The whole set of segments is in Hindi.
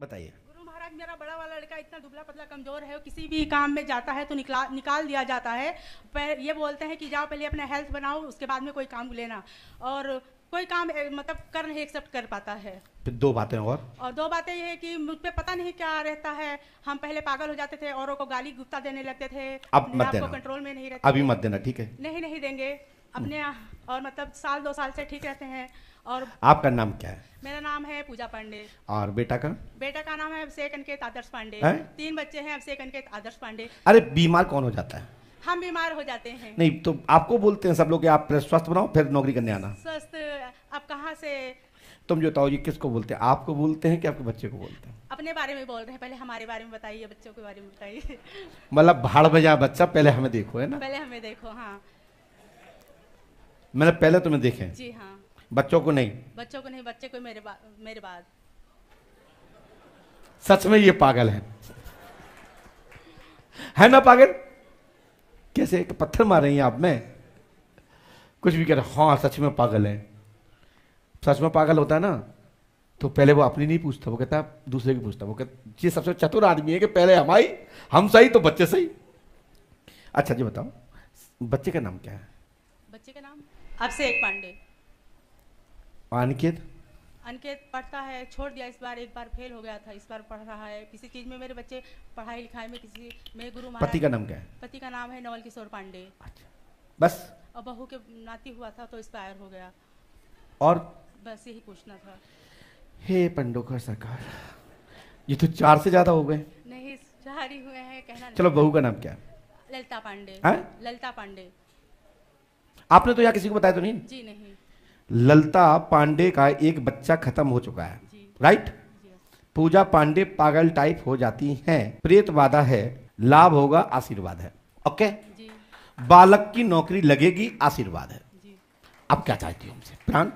बताइए। गुरु महाराज मेरा बड़ा वाला लड़का इतना दुबला पतला कमज़ोर है वो किसी भी काम में जाता है तो निकला निकाल दिया जाता है। पर ये बोलते हैं कि जाओ पहले अपना हेल्थ बनाओ उसके बाद में कोई काम लेना। और कोई काम मतलब कर नहीं एक्सेप्ट कर पाता है। दो बातें और। और दो बातें ये है कि मुझ पे पता नहीं क्या रहता है। हम पहले पागल हो जाते थे औरों को गाली गुप्ता देने लगते थे। अब मत देना। कंट्रोल में नहीं रहते अभी मत देना ठीक है? नहीं नहीं देंगे। अपने और मतलब साल दो साल से ठीक रहते हैं और आपका नाम क्या है? मेरा नाम है पूजा पांडे। और बेटा का? बेटा का नाम है अभिषेक अनकेत आदर्श पांडे। हैं? तीन बच्चे हैं अभिषेक अनकेत आदर्श पांडे। अरे बीमार कौन हो जाता है? हम बीमार हो जाते हैं। नहीं तो आपको बोलते हैं सब लोग आप स्वस्थ बनाओ फिर नौकरी करने आना। स्वस्थ आप कहाँ से? तुम जो बताओ ये किसको बोलते हैं? आपको बोलते हैं कि आपके बच्चे को बोलते हैं? अपने बारे में बोल रहे हैं पहले हमारे बारे में बताइए बच्चों के बारे में बताइए। मतलब भाड़ बजा बच्चा पहले हमें देखो है ना? पहले हमें देखो हाँ। मैंने पहले तुम्हें देखे जी हाँ। बच्चों को नहीं। बच्चों को नहीं बच्चे को मेरे बा, मेरे बाद। सच में ये पागल है। है ना पागल? कैसे एक पत्थर मार रही हैं आप में? कुछ भी कह रहे हाँ सच में पागल है। सच में पागल होता है ना तो पहले वो अपनी नहीं पूछता वो कहता दूसरे की पूछता वो कहता ये सबसे चतुर आदमी है कि पहले हमारी हम सही तो बच्चे सही। अच्छा जी बताओ बच्चे का नाम क्या है? बच्चे का नाम? अभिषेक पांडे। अनिकेत? अनिकेत पढ़ता है छोड़ दिया इस बार एक बार फेल हो गया था इस बार पढ़ रहा है। किसी चीज़ में मेरे बच्चे पढ़ाई लिखाई में किसी में गुरु पति का नाम क्या है? पति का नाम है नवल किशोर पांडे। अच्छा। बस। और बहू के नाती हुआ था तो एक्सपायर हो गया। और? बस यही पूछना था। हे पंडोकर सरकार ये तो चार से ज़्यादा हो गए। नहीं जारी हुए हैं कहना चलो बहू का नाम क्या है? ललिता पांडे। हैं? ललिता पांडे। आपने तो यहाँ किसी को बताया तो नहीं? जी नहीं। ललता पांडे का एक बच्चा खत्म हो चुका है। राइट पूजा पांडे पागल टाइप हो जाती हैं। प्रेत बाधा है लाभ होगा आशीर्वाद है। ओके जी। बालक की नौकरी लगेगी आशीर्वाद है। जी। अब क्या चाहती हो हमसे प्राण?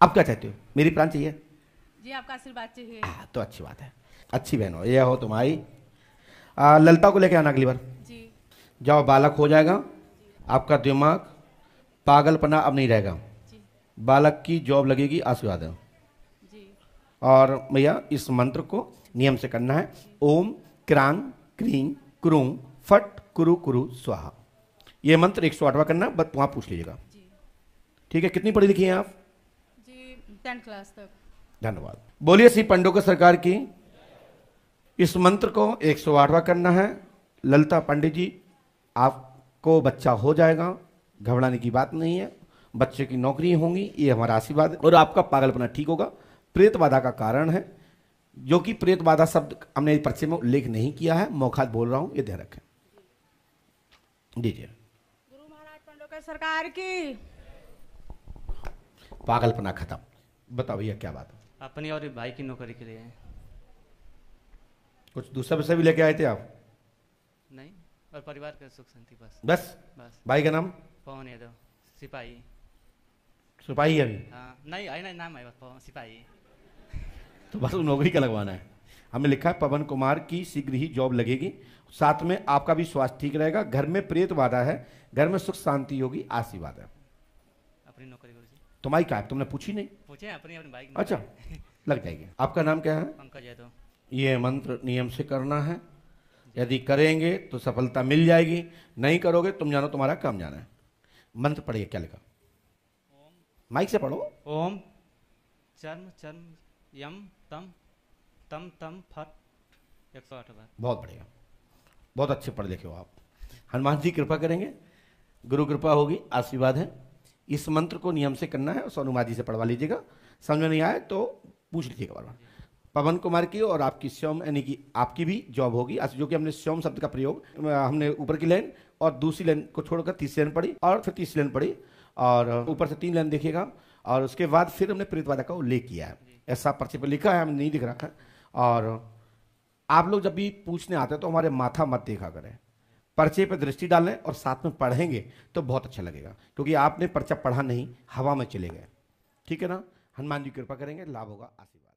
अब क्या चाहती हो? मेरी प्राण चाहिए? जी आपका आशीर्वाद चाहिए। हाँ, तो अच्छी बात है। अच्छी बहन हो यह हो तुम्हारी। आ, ललता को लेके आना अगली बार। जी। जाओ बालक हो जाएगा। आपका दिमाग पागलपना अब नहीं रहेगा। बालक की जॉब लगेगी आशीर्वाद है। और भैया इस मंत्र को नियम से करना है। ओम क्रांग क्रीं क्रूं फट कुरु कुरु स्वाहा। ये मंत्र एक सौ आठवा करना बस वहाँ पूछ लीजिएगा। ठीक है कितनी पढ़ी लिखी हैं आप? जी क्लास तक। धन्यवाद। बोलिए श्री पंडोकर सरकार की इस मंत्र को एक सौ आठवा करना है। ललिता पंडित जी आपको बच्चा हो जाएगा। घबराने की बात नहीं है। बच्चे की नौकरी होंगी ये हमारा आशीर्वाद और आपका पागलपना ठीक होगा। प्रेत बाधा का कारण है जो कि प्रेत बाधा शब्द हमने परिचय में उल्लेख नहीं किया है। मौखा बोल रहा हूँ ये ध्यान रखें। दीजिए। गुरु महाराज पंडोकर सरकार की। पागलपना खत्म। बताओ भैया क्या बात है? अपनी और भाई की नौकरी के लिए। कुछ दूसरा विषय भी लेके आए थे आप? नहीं। और परिवार का सुख शांति बस। बस? बस। भाई का नाम? पवन यादव सिपाही। सिपाही अभी? हाँ नहीं आई नहीं नाम है बस पवन सिपाही। तो बस नौकरी का लगवाना है। हमने लिखा है पवन कुमार की शीघ्र ही जॉब लगेगी। साथ में आपका भी स्वास्थ्य ठीक रहेगा। घर में प्रेत वादा है घर में सुख शांति होगी आशीर्वाद है। अपनी नौकरी तुम्हारी क्या तुमने पूछी नहीं? पूछे अपनी अपनी बाइक अच्छा लग जाएगी। आपका नाम क्या है? पंकज यादव। ये मंत्र नियम से करना है। यदि करेंगे तो सफलता मिल जाएगी नहीं करोगे तुम जानो तुम्हारा काम जाना है। मंत्र पढ़िए क्या लिखा? माइक से पढ़ो। ओम चर्म चर्म यम तम तम तम फट एक सौ आठ बार। बहुत बढ़िया। बहुत अच्छे पढ़ लिखे हो आप। हनुमान जी कृपा करेंगे। गुरु कृपा होगी आशीर्वाद है। इस मंत्र को नियम से करना है और सोनुमा जी से पढ़वा लीजिएगा। समझ में नहीं आए तो पूछ लीजिएगा बार बार। पवन कुमार की और आपकी श्योम यानी कि आपकी भी जॉब होगी। जो कि हमने श्योम शब्द का प्रयोग हमने ऊपर की लाइन और दूसरी लाइन को छोड़कर तीसरी लाइन पढ़ी और फिर तीसरी लाइन पढ़ी। और ऊपर से तीन लाइन देखिएगा। और उसके बाद फिर हमने प्रेतवादा का उल्लेख किया है। ऐसा पर्चे पर लिखा है, हमने नहीं दिख रखा और, आप लोग जब भी पूछने आते हैं तो हमारे माथा मत देखा करें। पर्चे पर दृष्टि डालें और साथ में पढ़ेंगे तो बहुत अच्छा लगेगा। क्योंकि आपने पर्चा पढ़ा नहीं, हवा में चले गए। ठीक है ना? हनुमान जी कृपा करेंगे, लाभ होगा, आशीर्वाद।